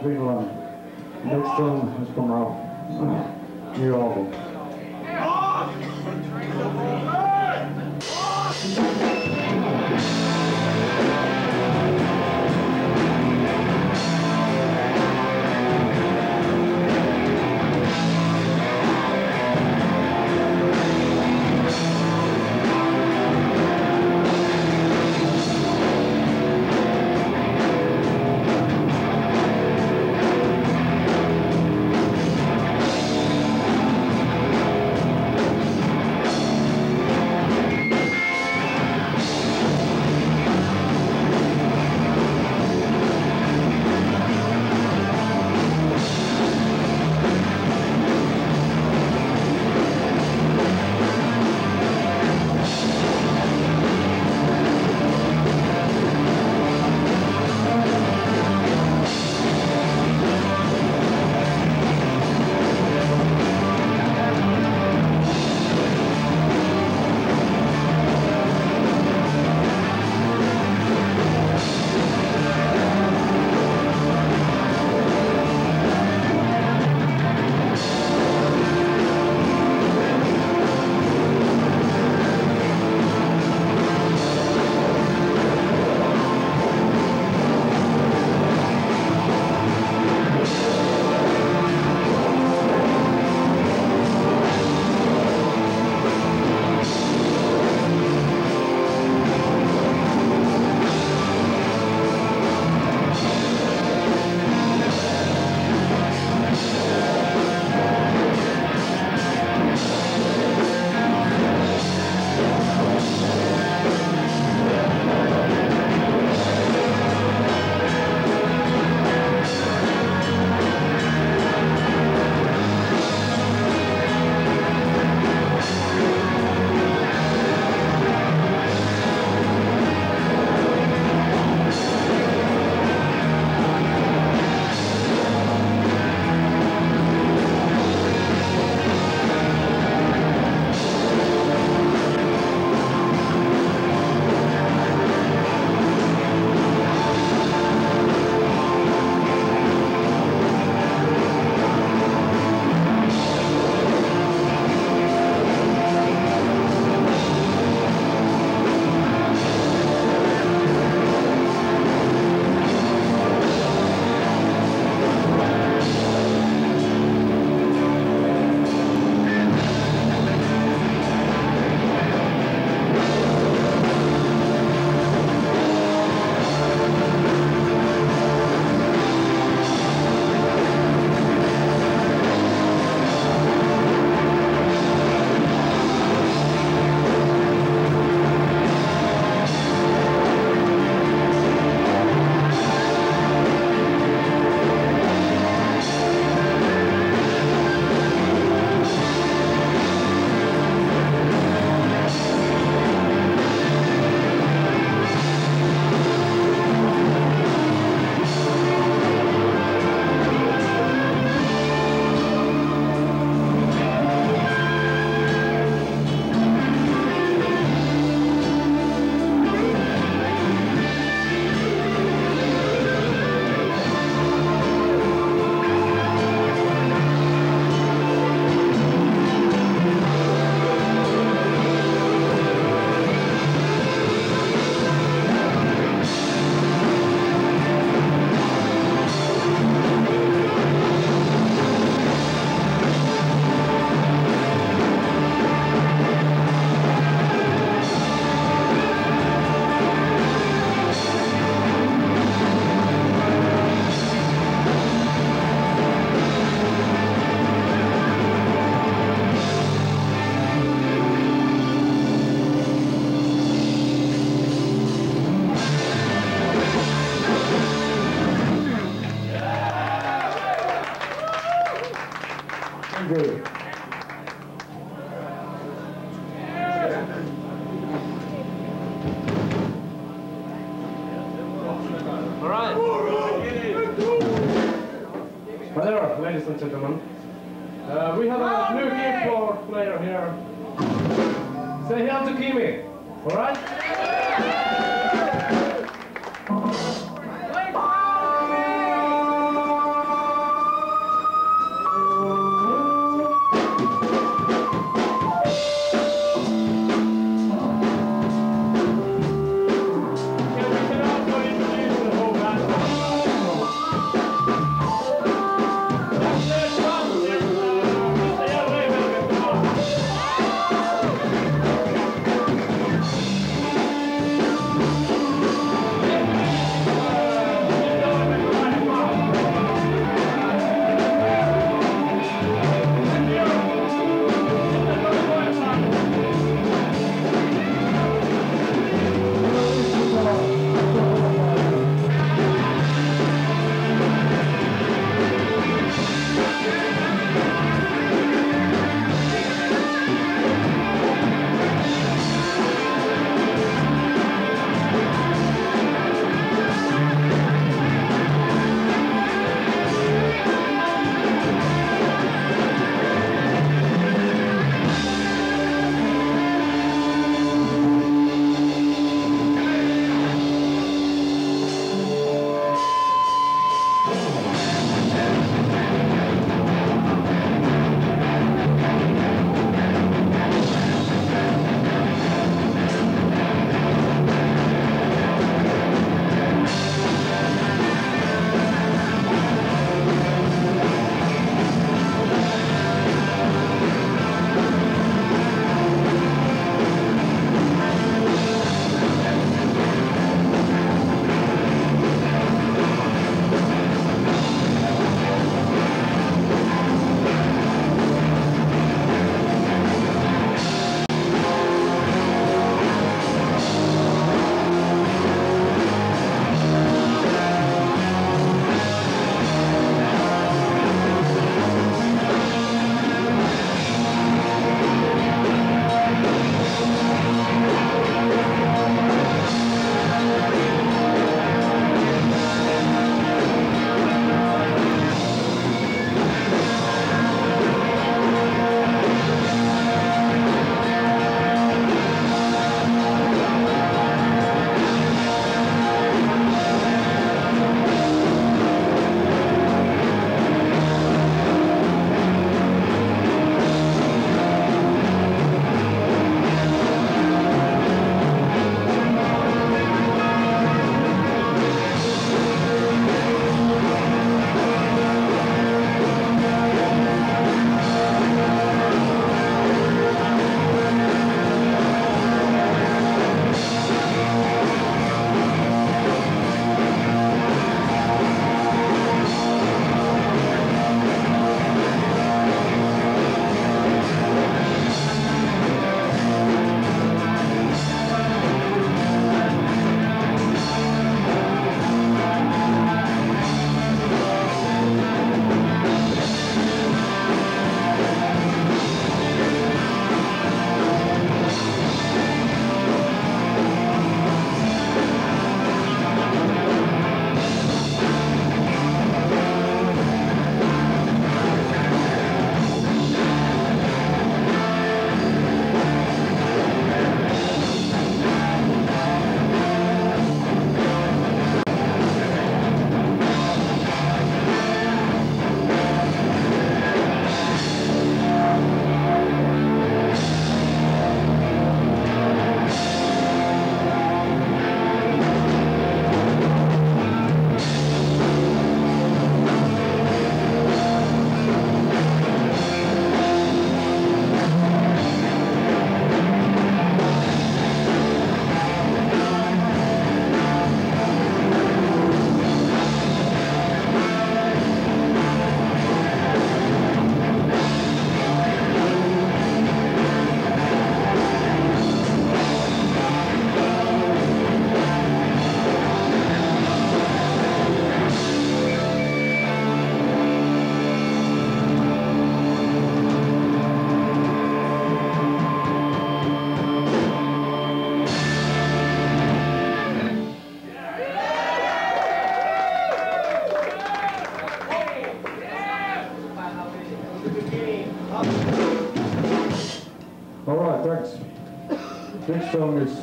complete. Next song is from our new album.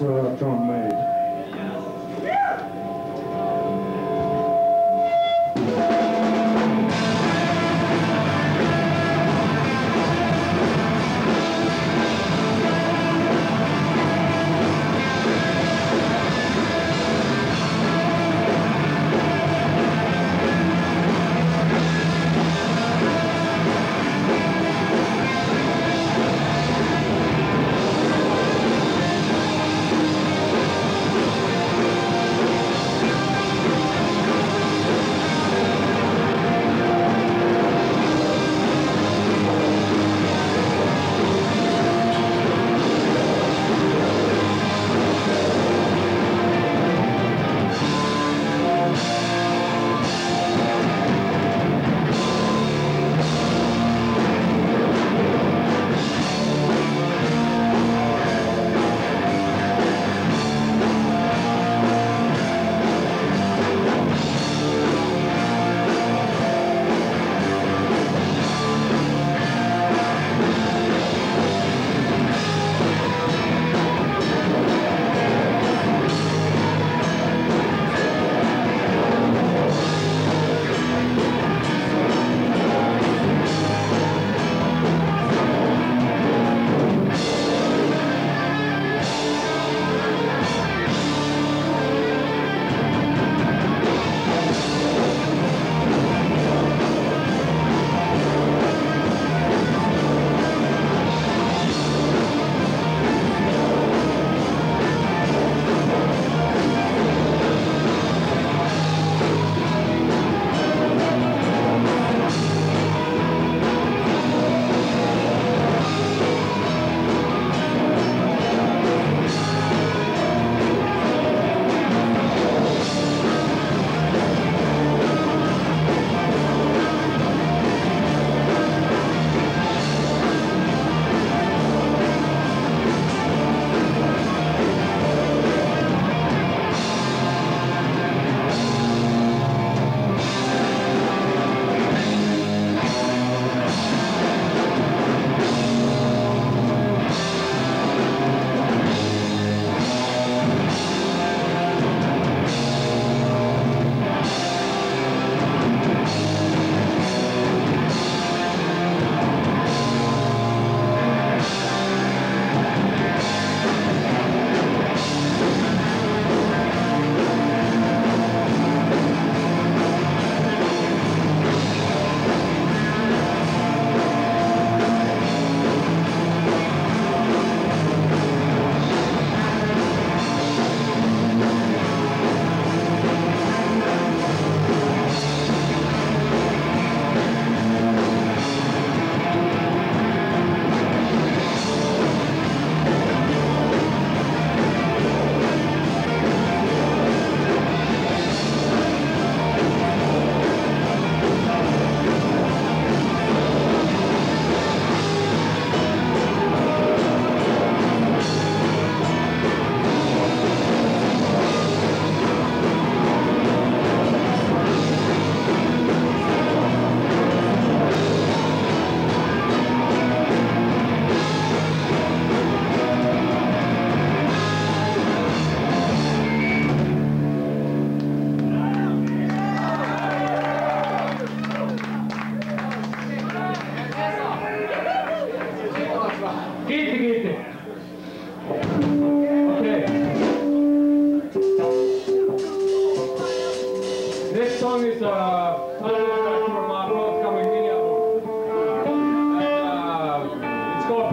Next song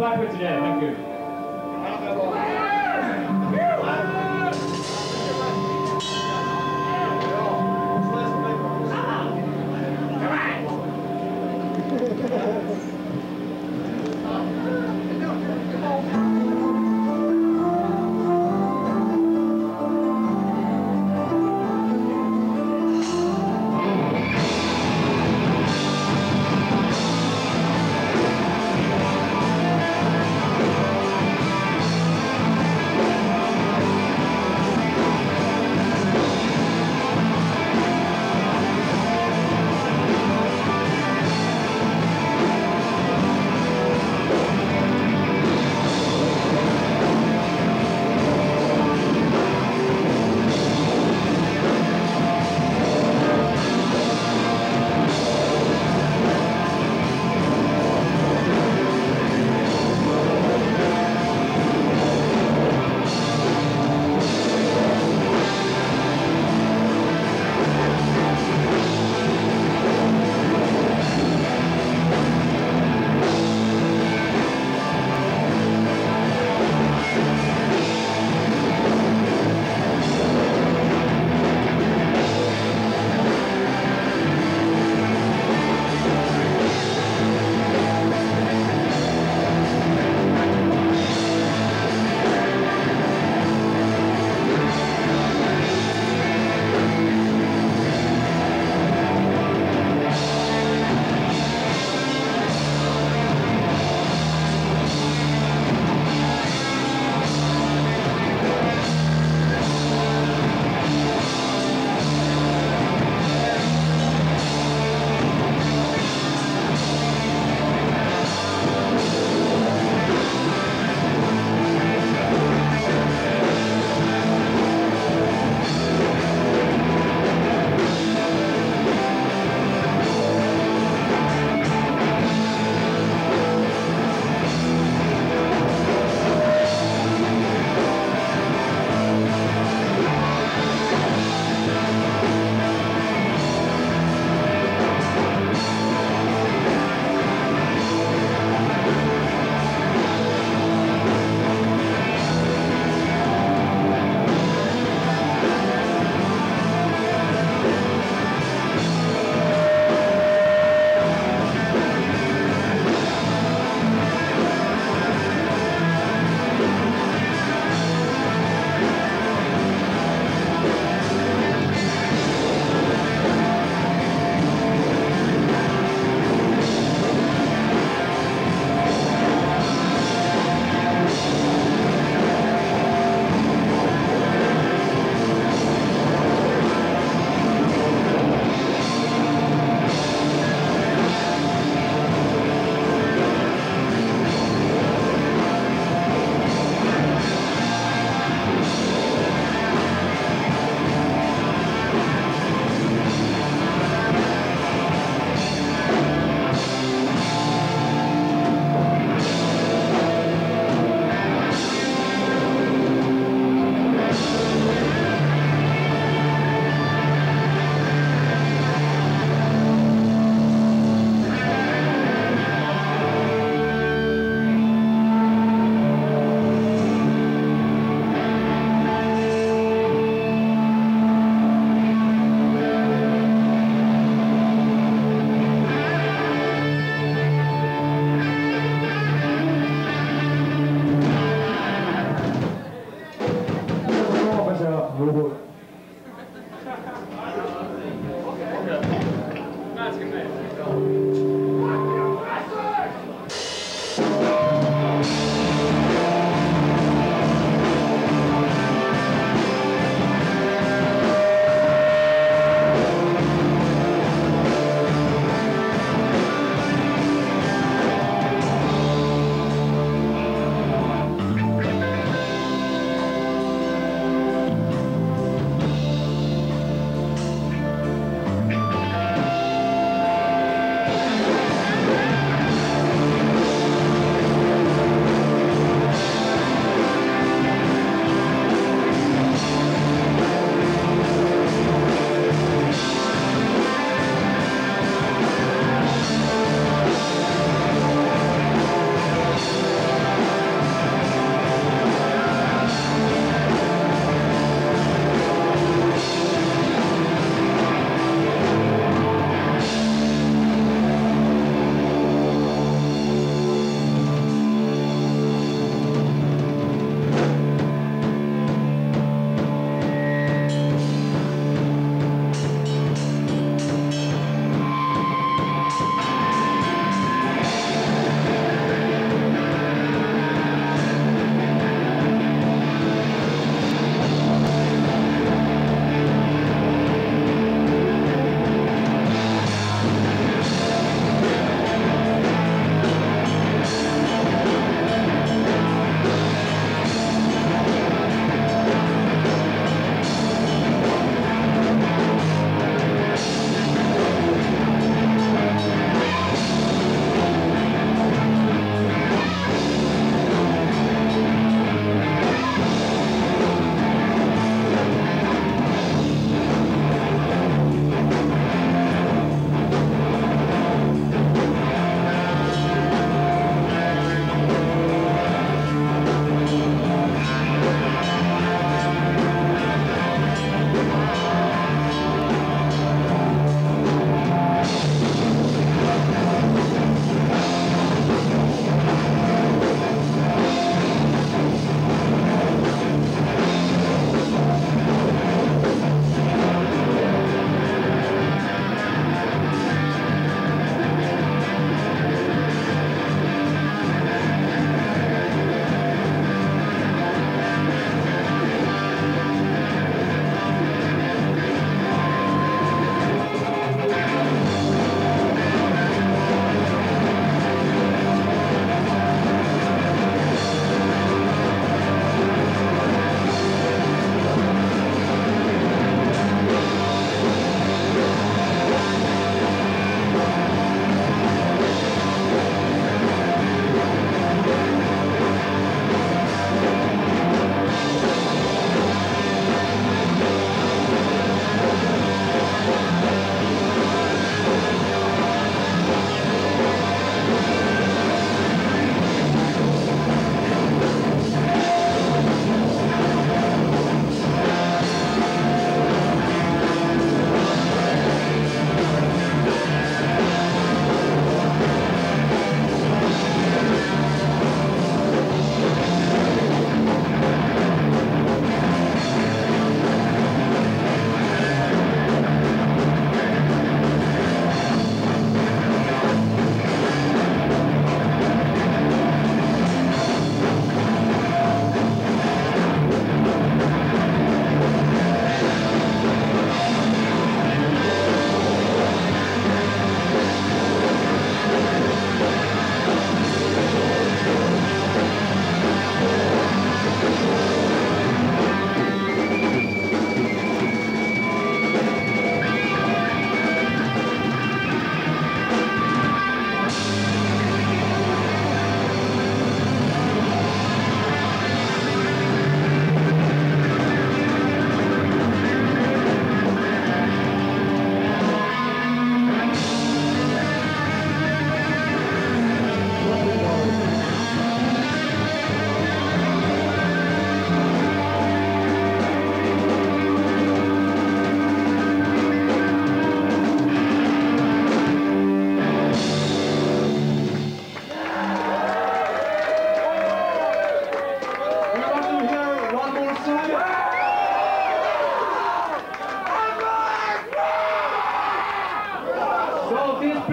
川口ではなく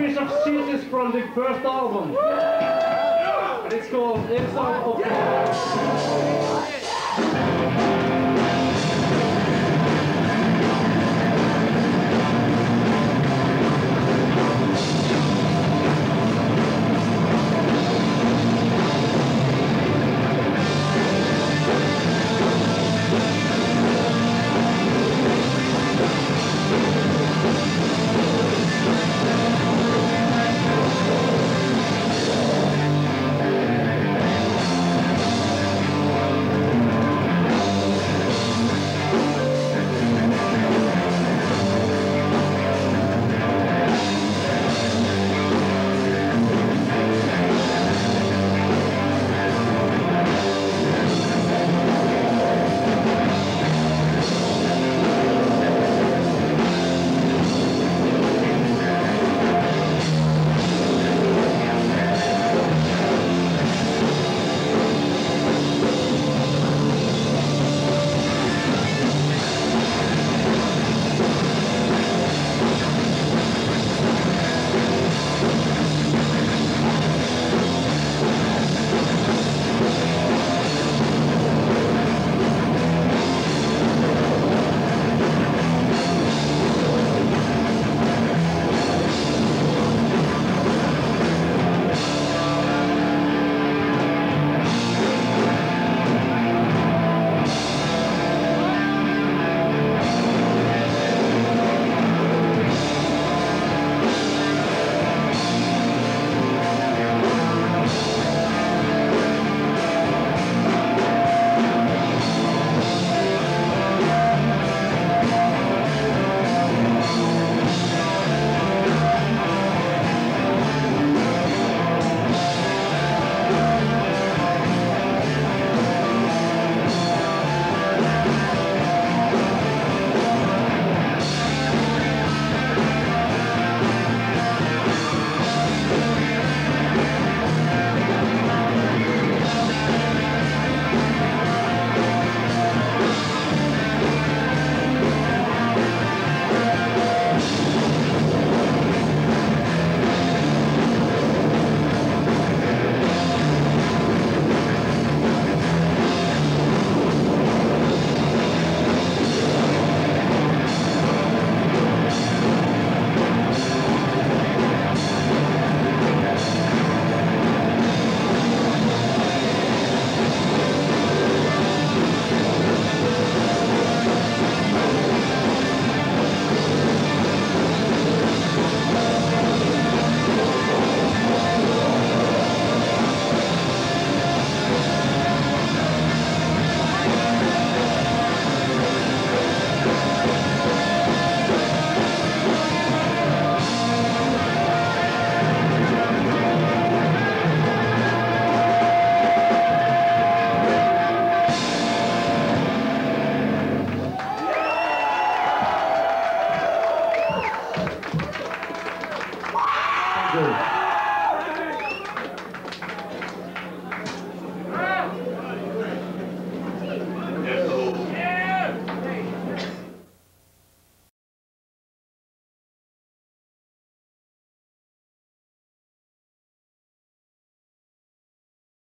Fish of Seasons from the first album. And it's called Inside of